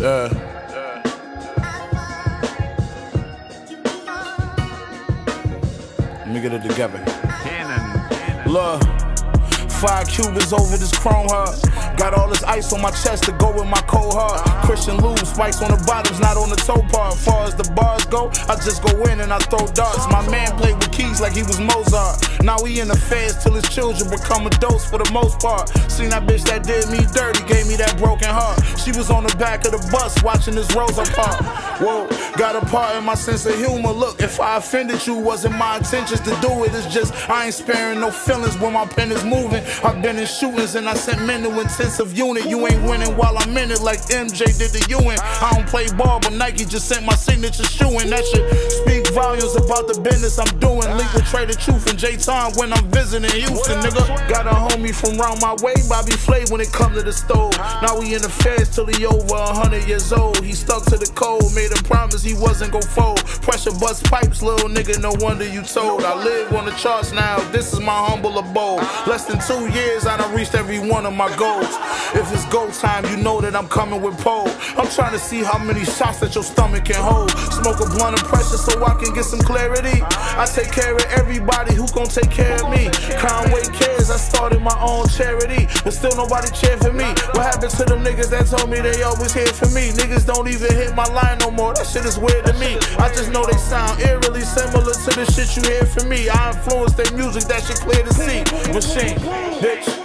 Yeah. Let me get it together. Cannon, Look, five Cubans over this chrome heart. Got all this ice on my chest to go with my cold heart. Christian lube, spikes on the bottoms, not on the toe part. Far as the bars go, I just go in and I throw darts. My man played with like he was Mozart. Now he in the feds till his children become adults for the most part. Seen that bitch that did me dirty, gave me that broken heart. She was on the back of the bus watching this Rosa Parks. Whoa, got a part in my sense of humor. Look, if I offended you, wasn't my intentions to do it. It's just I ain't sparing no feelings when my pen is moving. I've been in shootings and I sent men to intensive unit. You ain't winning while I'm in it like MJ did the UN. I don't play ball, but Nike just sent my signature shoe in. That shit speak volumes about the business I'm doing. With Trae tha Truth and J Time when I'm visiting Houston, nigga. Got a homie from round my way, Bobby Flay, when it come to the stove. Now we in the feds till he over a hundred years old. He stuck to the code, made a promise he wasn't gon' fold. Pressure bust pipes, little nigga, no wonder you told. I live on the charts now, this is my humble abode. Less than two years, I done reached every one of my goals. If it's go time, you know that I'm coming with pole. I'm trying to see how many shots that your stomach can hold. Smoke a blunt of pressure so I can get some clarity. I take care of everybody who gon' take care of me. Conway cares, I started my own charity, but still nobody cheer for me. What happened to them niggas that told me they always here for me? Niggas don't even hit my line no more. That shit is weird to me. I just know they sound eerily similar to the shit you hear from me. I influence their music, that shit clear to see. Machine, bitch.